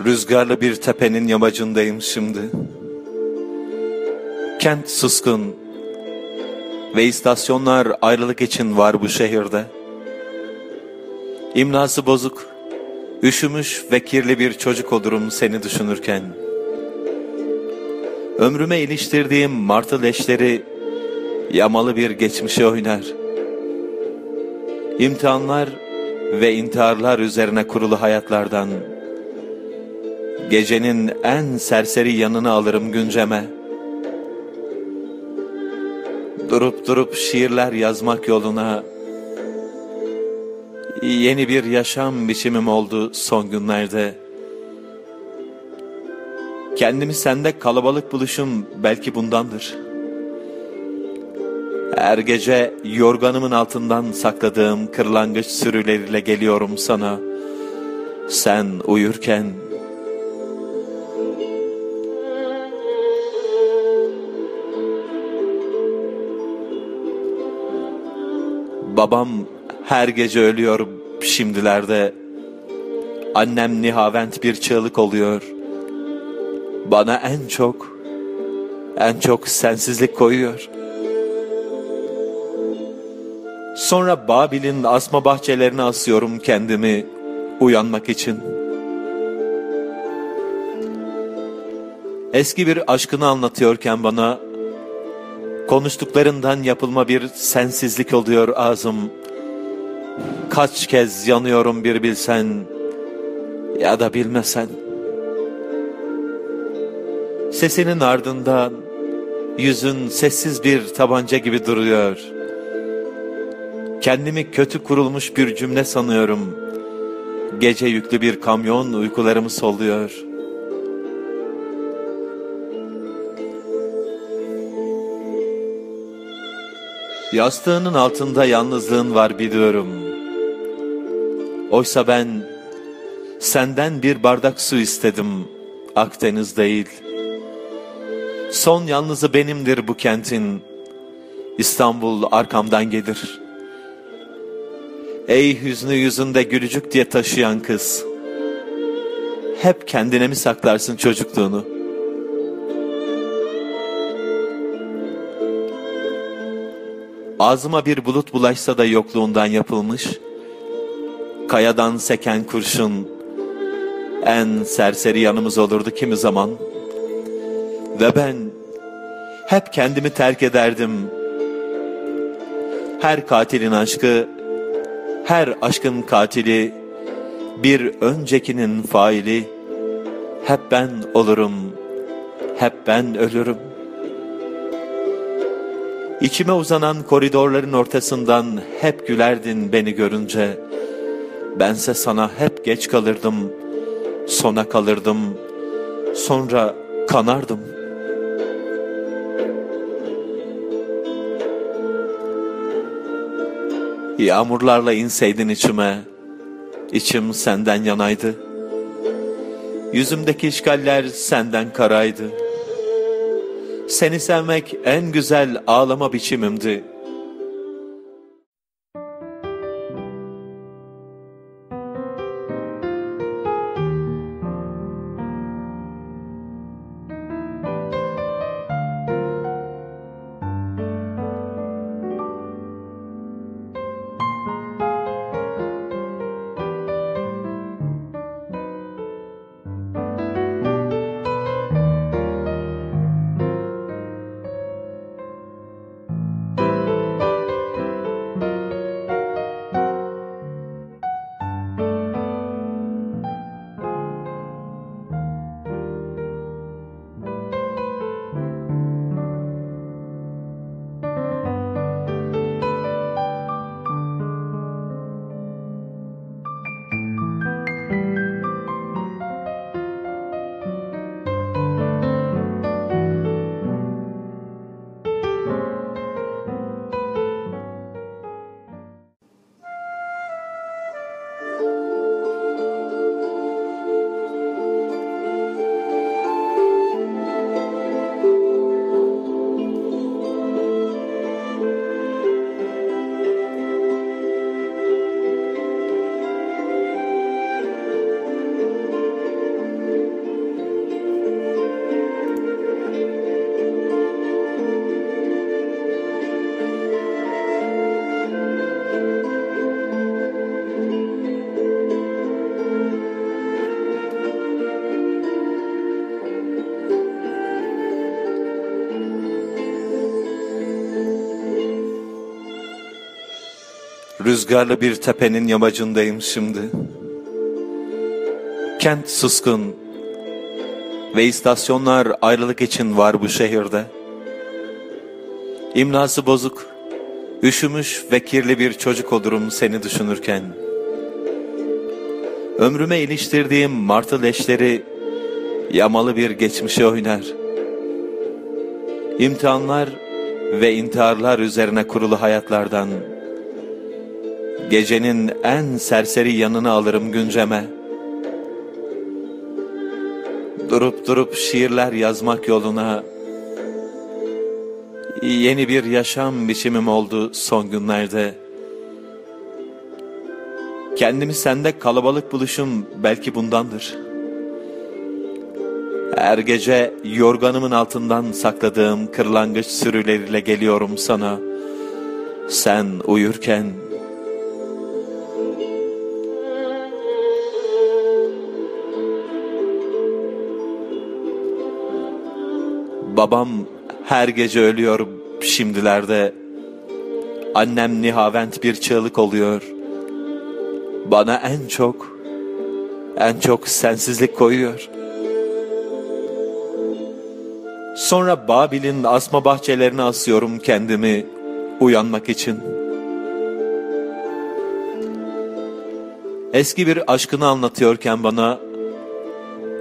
Rüzgarlı bir tepenin yamacındayım şimdi. Kent suskun ve istasyonlar ayrılık için var bu şehirde. İmlası bozuk, üşümüş ve kirli bir çocuk olurum seni düşünürken. Ömrüme iliştirdiğim martı leşleri yamalı bir geçmişe oynar. İmtihanlar ve intiharlar üzerine kurulu hayatlardan Gecenin en serseri yanını alırım günceme. Durup durup şiirler yazmak yoluna yeni bir yaşam biçimim oldu son günlerde. Kendimi sende kalabalık buluşum belki bundandır. Her gece yorganımın altından sakladığım kırlangıç sürüleriyle geliyorum sana. Sen uyurken Babam her gece ölüyor şimdilerde. Annem nihavent bir çığlık oluyor. Bana en çok, en çok sensizlik koyuyor. Sonra Babil'in asma bahçelerine asıyorum kendimi uyanmak için. Eski bir aşkını anlatıyorken bana Konuştuklarından yapılma bir sensizlik oluyor ağzım. Kaç kez yanıyorum bir bilsen ya da bilmesen. Sesinin ardından yüzün sessiz bir tabanca gibi duruyor. Kendimi kötü kurulmuş bir cümle sanıyorum. Gece yüklü bir kamyon uykularımı solluyor.'' Yastığının altında yalnızlığın var biliyorum. Oysa ben senden bir bardak su istedim, Akdeniz değil. Son yalnızı benimdir bu kentin, İstanbul arkamdan gelir. Ey hüznü yüzünde gülücük diye taşıyan kız, hep kendine mi saklarsın çocukluğunu?'' Ağzıma bir bulut bulaşsa da yokluğundan yapılmış, kayadan seken kurşun, en serseri yanımız olurdu kimi zaman. Ve ben hep kendimi terk ederdim. Her katilin aşkı, her aşkın katili, bir öncekinin faili, hep ben olurum, hep ben ölürüm.'' İçime uzanan koridorların ortasından hep gülerdin beni görünce. Bense sana hep geç kalırdım, sona kalırdım, sonra kanardım. Yağmurlarla inseydin içime, içim senden yanaydı. Yüzümdeki işgaller senden karaydı. Seni sevmek en güzel ağlama biçimimdi. Rüzgarlı bir tepenin yamacındayım şimdi. Kent suskun ve istasyonlar ayrılık için var bu şehirde. İmlası bozuk, üşümüş ve kirli bir çocuk olurum seni düşünürken. Ömrüme iliştirdiğim martı leşleri yamalı bir geçmişe oynar. İmtihanlar ve intiharlar üzerine kurulu hayatlardan Gecenin en serseri yanını alırım günceme. Durup durup şiirler yazmak yoluna yeni bir yaşam biçimim oldu son günlerde. Kendimi sende kalabalık buluşum belki bundandır. Her gece yorganımın altından sakladığım kırlangıç sürüleriyle geliyorum sana. Sen uyurken Babam her gece ölüyor şimdilerde. Annem nihavent bir çığlık oluyor. Bana en çok, en çok sensizlik koyuyor. Sonra Babil'in asma bahçelerine asıyorum kendimi uyanmak için. Eski bir aşkını anlatıyorken bana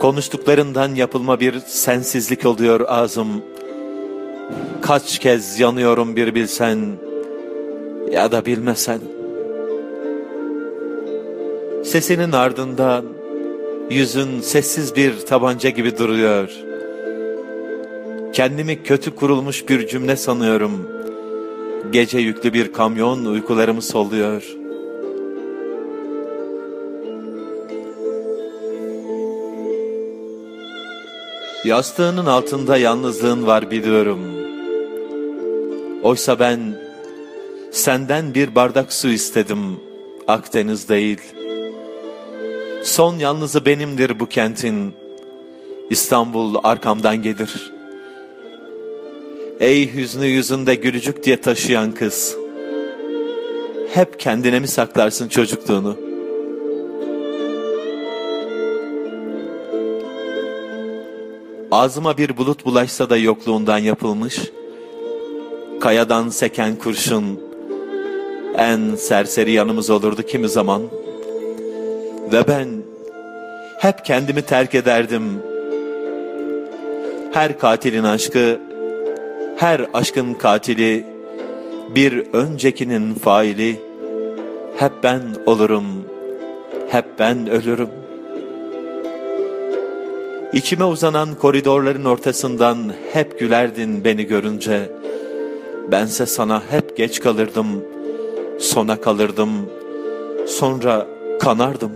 Konuştuklarından yapılma bir sensizlik oluyor ağzım. Kaç kez yanıyorum bir bilsen ya da bilmesen. Sesinin ardından yüzün sessiz bir tabanca gibi duruyor. Kendimi kötü kurulmuş bir cümle sanıyorum. Gece yüklü bir kamyon uykularımı solluyor.'' Yastığının altında yalnızlığın var biliyorum. Oysa ben senden bir bardak su istedim, Akdeniz değil. Son yalnızı benimdir bu kentin, İstanbul arkamdan gelir. Ey hüznü yüzünde gülücük diye taşıyan kız, hep kendine mi saklarsın çocukluğunu?'' Ağzıma bir bulut bulaşsa da yokluğundan yapılmış, kayadan seken kurşun, en serseri yanımız olurdu kimi zaman. Ve ben hep kendimi terk ederdim. Her katilin aşkı, her aşkın katili, bir öncekinin faili, hep ben olurum, hep ben ölürüm.'' İçime uzanan koridorların ortasından hep gülerdin beni görünce. Bense sana hep geç kalırdım, sona kalırdım, sonra kanardım.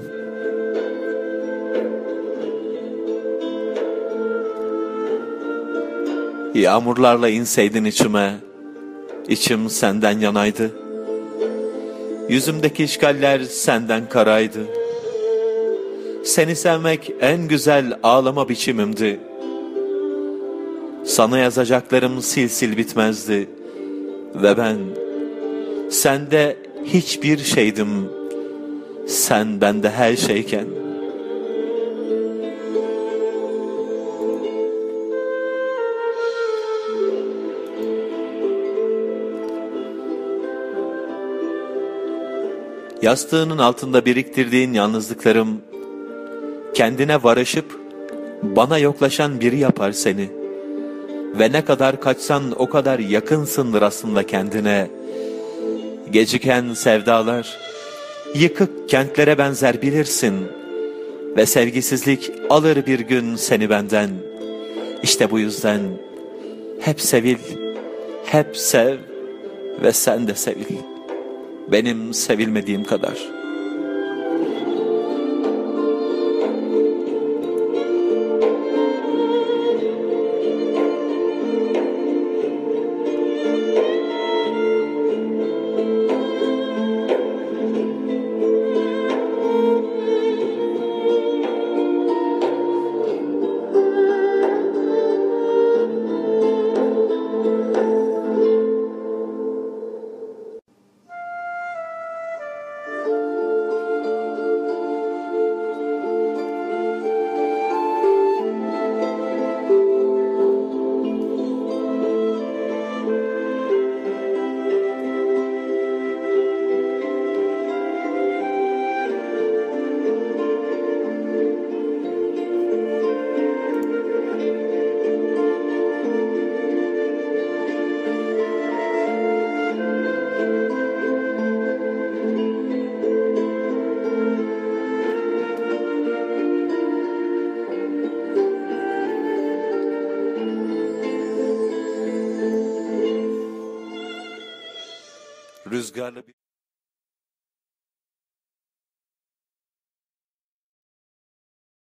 Yağmurlarla inseydin içime, içim senden yanaydı. Yüzümdeki işgaller senden karaydı. Seni sevmek en güzel ağlama biçimimdi. Sana yazacaklarım sil sil bitmezdi. Ve ben sende hiçbir şeydim. Sen bende her şeyken. Yastığının altında biriktirdiğin yalnızlıklarım kendine varışıp bana yoklaşan biri yapar seni. Ve ne kadar kaçsan o kadar yakınsındır aslında kendine. Geciken sevdalar, yıkık kentlere benzer bilirsin. Ve sevgisizlik alır bir gün seni benden. İşte bu yüzden hep sevil, hep sev ve sen de sevil. Benim sevilmediğim kadar.''